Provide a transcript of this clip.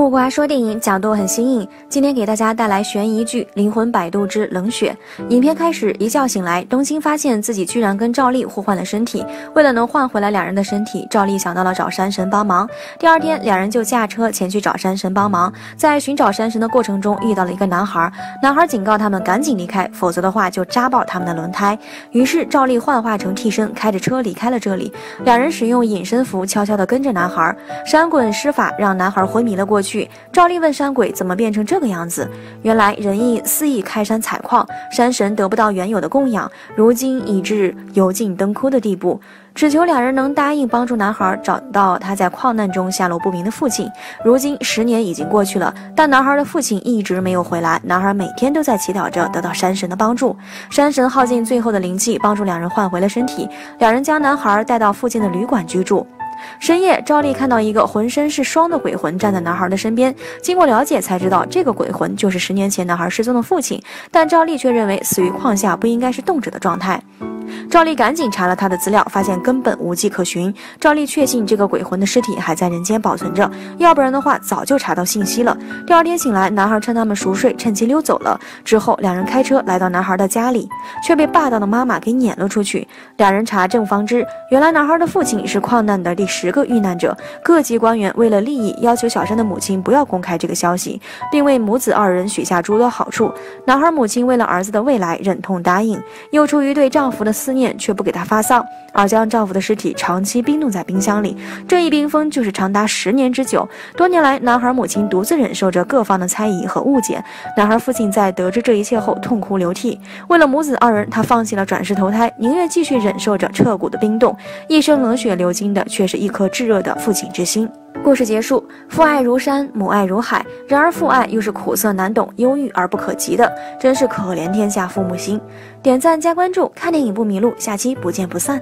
木瓜说电影角度很新颖，今天给大家带来悬疑剧《灵魂摆渡之冷血》。影片开始，一觉醒来，东兴发现自己居然跟赵丽互换了身体。为了能换回来两人的身体，赵丽想到了找山神帮忙。第二天，两人就驾车前去找山神帮忙。在寻找山神的过程中，遇到了一个男孩。男孩警告他们赶紧离开，否则的话就扎爆他们的轮胎。于是赵丽幻化成替身，开着车离开了这里。两人使用隐身符，悄悄地跟着男孩。山滚施法，让男孩昏迷了过去。赵丽问山鬼怎么变成这个样子？原来仁义肆意开山采矿，山神得不到原有的供养，如今已至油尽灯枯的地步，只求两人能答应帮助男孩找到他在矿难中下落不明的父亲。如今十年已经过去了，但男孩的父亲一直没有回来。男孩每天都在祈祷着得到山神的帮助。山神耗尽最后的灵气，帮助两人换回了身体。两人将男孩带到附近的旅馆居住。深夜，赵丽看到一个浑身是霜的鬼魂站在男孩的身边。经过了解，才知道这个鬼魂就是十年前男孩失踪的父亲。但赵丽却认为死于矿下不应该是冻着的状态。赵丽赶紧查了他的资料，发现根本无迹可寻。赵丽确信这个鬼魂的尸体还在人间保存着，要不然的话早就查到信息了。第二天醒来，男孩趁他们熟睡，趁机溜走了。之后，两人开车来到男孩的家里，却被霸道的妈妈给撵了出去。两人查证方知，原来男孩的父亲是矿难的第十个遇难者。各级官员为了利益，要求小山的母亲不要公开这个消息，并为母子二人许下诸多好处。男孩母亲为了儿子的未来，忍痛答应，又出于对丈夫的。思念却不给她发丧，而将丈夫的尸体长期冰冻在冰箱里，这一冰封就是长达十年之久。多年来，男孩母亲独自忍受着各方的猜疑和误解。男孩父亲在得知这一切后痛哭流涕，为了母子二人，他放弃了转世投胎，宁愿继续忍受着彻骨的冰冻。一身冷血流经的，却是一颗炙热的父亲之心。故事结束，父爱如山，母爱如海，然而父爱又是苦涩难懂、忧郁而不可及的，真是可怜天下父母心。点赞加关注，看电影不迷路，下期不见不散。